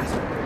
Nice.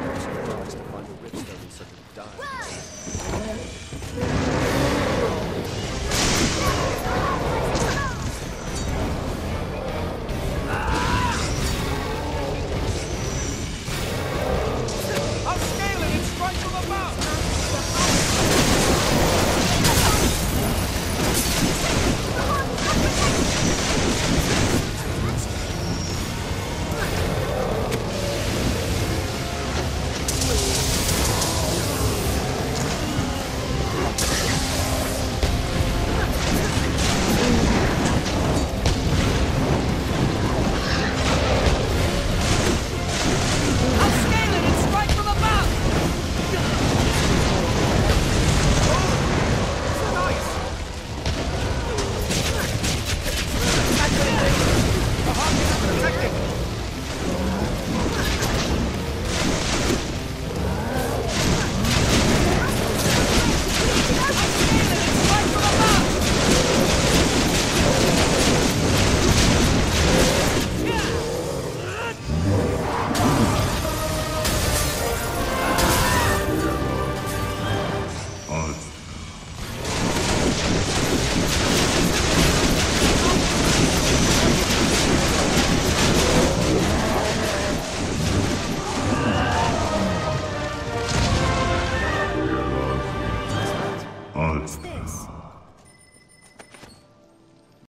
this?